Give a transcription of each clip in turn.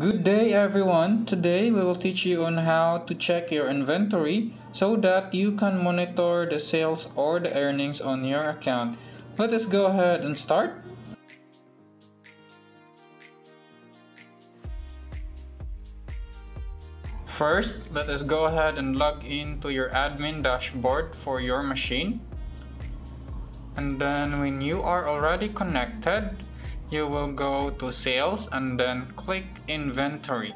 Hey everyone, today we will teach you on how to check your inventory so that you can monitor the sales or the earnings on your account. Let us go ahead and start. First, let us go ahead and log into your admin dashboard for your machine. And then when you are already connected, you will go to sales and then click inventory.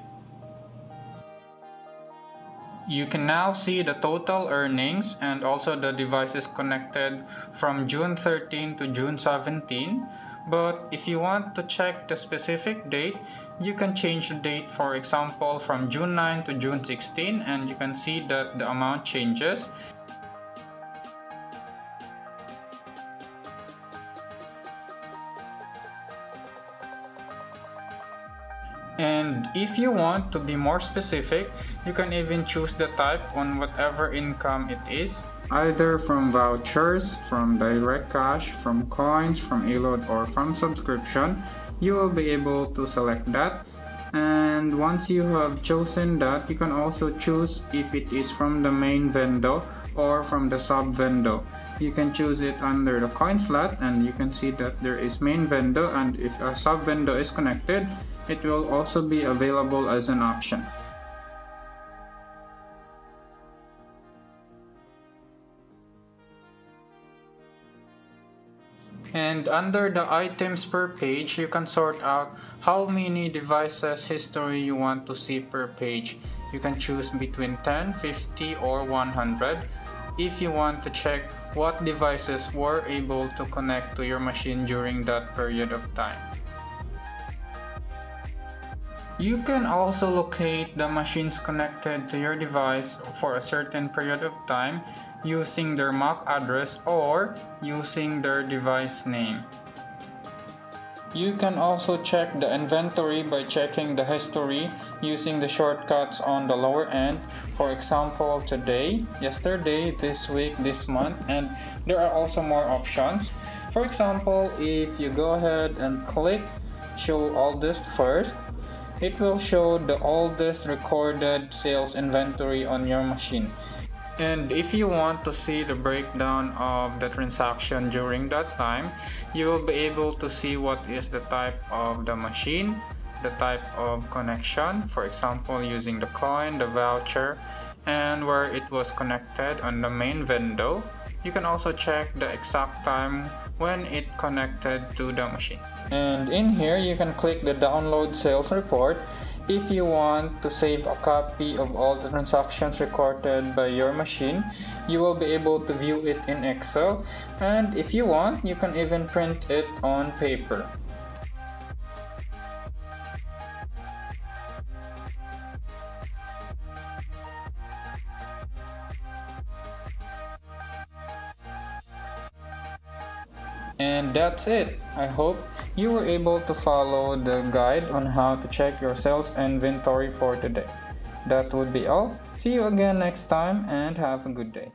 You can now see the total earnings and also the devices connected from June 13 to June 17. But if you want to check the specific date, you can change the date for example from June 9 to June 16 and you can see that the amount changes And if you want to be more specific, you can even choose the type on whatever income it is, either from vouchers, from direct cash, from coins, from e-load, or from subscription. You will be able to select that. And once you have chosen that, you can also choose if it is from the main vendor or from the sub vendor. You can choose it under the coin slot and you can see that there is main vendor and if a sub vendor is connected, it will also be available as an option. And under the items per page, you can sort out how many devices history you want to see per page. You can choose between 10, 50, or 100 if you want to check what devices were able to connect to your machine during that period of time. You can also locate the machines connected to your device for a certain period of time using their MAC address or using their device name. You can also check the inventory by checking the history using the shortcuts on the lower end. For example, today, yesterday, this week, this month, and there are also more options. For example, if you go ahead and click show oldest first, it will show the oldest recorded sales inventory on your machine. And if you want to see the breakdown of the transaction during that time, you will be able to see what is the type of the machine, the type of connection, for example using the coin, the voucher, and where it was connected on the main window. You can also check the exact time when it connected to the machine. And in here you can click the download sales report if you want to save a copy of all the transactions recorded by your machine you will be able to view it in Excel and if you want you can even print it on paper. And that's it. I hope you were able to follow the guide on how to check your sales inventory for today. That would be all. See you again next time and have a good day.